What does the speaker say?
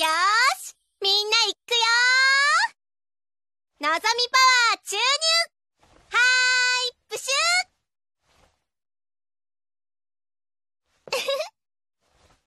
よーしみんな行くよー。のぞみパワー注入